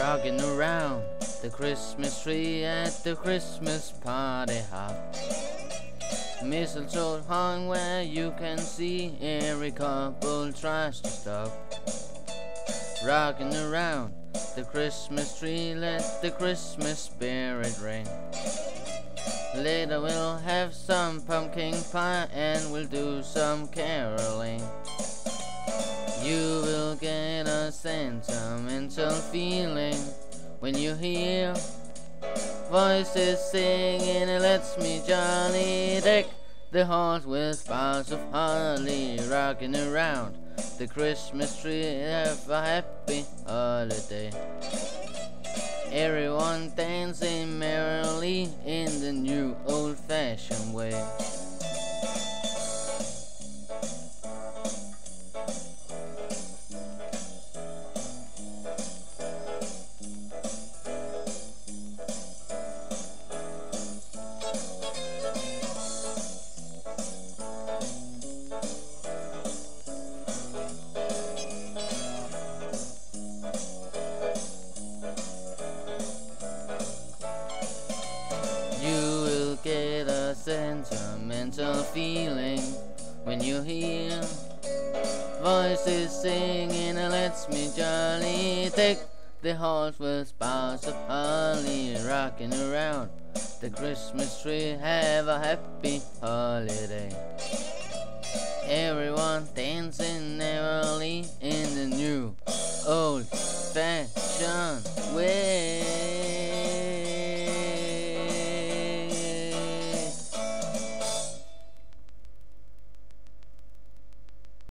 rocking around the Christmas tree at the Christmas party hop. Mistletoe hung where you can see every couple tries to stop. Rocking around the Christmas tree, let the Christmas spirit ring. Later we'll have some pumpkin pie and we'll do some caroling. You sentimental feeling when you hear voices singing. It lets me jolly deck the halls with boughs of holly rocking around the Christmas tree. Have a happy holiday. Everyone dancing merrily in the new old fashioned way. sentimental feeling when you hear voices singing. And lets me jolly take the halls with boughs of holly rocking around the Christmas tree. Have a happy holiday. Everyone dancing merrily in the new old fashioned way.